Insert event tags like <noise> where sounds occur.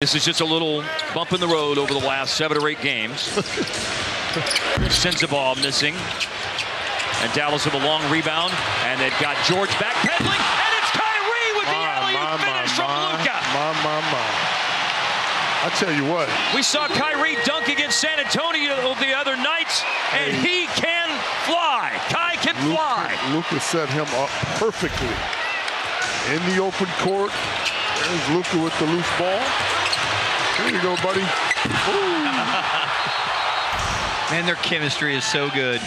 This is just a little bump in the road over the last seven or eight games. <laughs> Sensabaugh missing. And Dallas with a long rebound. And they've got George back backpedaling. And it's Kyrie with the alley finish from Luka. My, my, my. I tell you what. We saw Kyrie dunk against San Antonio the other night, and he can fly. Kai can fly. Luka set him up perfectly. In the open court. There's Luka with the loose ball. There you go, buddy. <laughs> Man, their chemistry is so good.